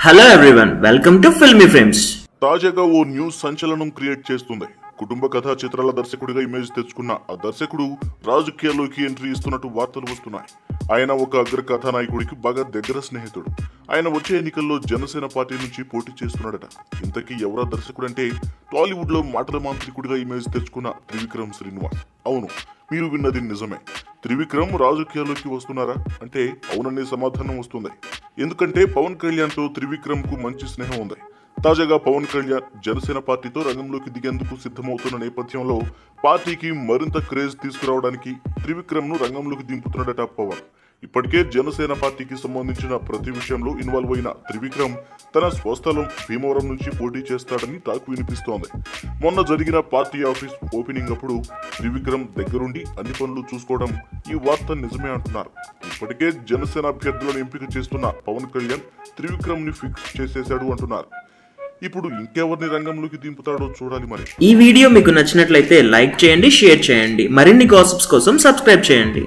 Hello everyone welcome to Filmy Frames తాజాగా ఓ news సంచలనం క్రియేట్ చేస్తుంది. కుటుంబ కథా చిత్రాల దర్శకుడిగా ఇమేజ్ తెచ్చుకున్న ఆ దర్శకుడు రాజకీయాల్లోకి ఎంట్రీ ఇస్తున్నట్టు వార్తలు వస్తున్నాయి. ఆయన ఒక అగ్ర కథానాయకుడికి బాగా దగ్గర స్నేహితుడు. ఆయన వచ్చే ఎన్నికల్లో జనసేన పార్టీ నుంచి పోటీ చేస్తున్నాడట. ఇంతకీ ఎవరా దర్శకుడంటే అంటే టాలీవుడ్లో మాటల మాంత్రికుడిగా ఇమేజ్ తెచ్చుకున్న త్రివిక్రమ్ శ్రీనివాస్. అవును మీరు విన్నది నిజమే. త్రివిక్రమ్ రాజకీయాల్లోకి వస్తున్నారా? అంటే అవుననే సమాధానం వస్తుంది. ఎందుకంటే పవన్ కళ్యాణ్ త్రివిక్రమ్కు మంచి స్నేహం ఉంది. తాజాగా పవన్ కళ్యాణ్ జనసేన పార్టీతో రంగంలోకి దిగేందుకు సిద్ధమవుతున్న నేపథ్యంలో పార్టీకి మరింత క్రేజ్ తీసుకురావడానికి త్రివిక్రమ్ను రంగంలోకి దింపుతున్నాడట పవన్. ఇప్పటికే జనసేన పార్టీకి సంబంధించిన ప్రతి విషయంలో ఇన్వాల్వ్ అయిన త్రివిక్రమ్ తన స్వస్థలం భీమవరం నుంచి పోటీ చేస్తాడని టాక్ వినిపిస్తోంది. మొన్న జరిగిన పార్టీ ఆఫీస్ ఓపెనింగ్ అప్పుడు త్రివిక్రమ్ దగ్గరుండి అన్ని పనులు చూసుకోవడం ఈ వార్త నిజమే అంటున్నారు. ఇప్పటికే జనసేన అభ్యర్థులను ఎంపిక చేస్తున్న పవన్ కళ్యాణ్ త్రివిక్రమ్ని ఫిక్స్ చేసేశాడు అంటున్నారు. ఇప్పుడు ఇంకెవరిని రంగంలోకి దింపుతాడో చూడాలి మరి. ఈ వీడియో మీకు నచ్చినట్లయితే లైక్ చేయండి షేర్ చేయండి. మరిన్ని గాసిప్స్ కోసం సబ్స్క్రైబ్ చేయండి.